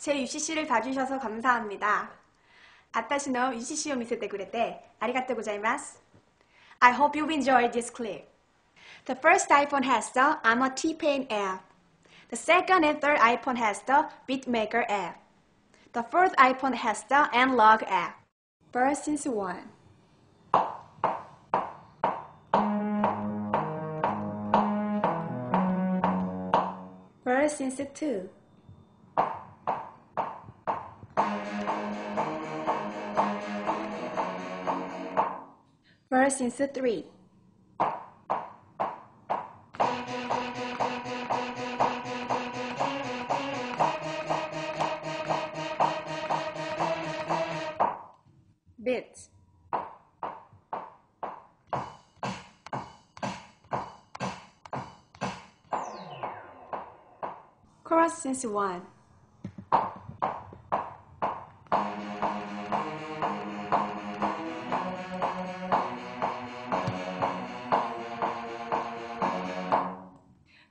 제 UCC를 봐주셔서 감사합니다. 私の UCC I hope you enjoyed this clip. The first iPhone has the I Am T-Pain app. The second and third iPhone has the Beatmaker app. The fourth iPhone has the Analog app. Versions 1 Versions 2 Verse is three. Bit. Chorus since one.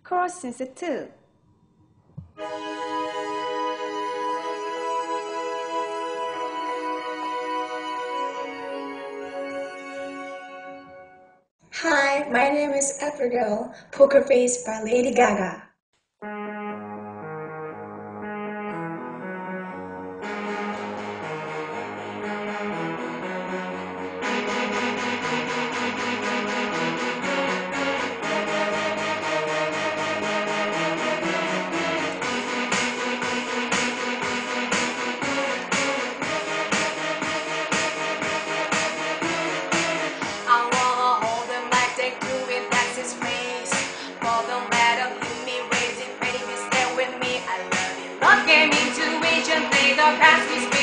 crossing the two. Hi, my name is Abigail, Poker Face by Lady Gaga. past these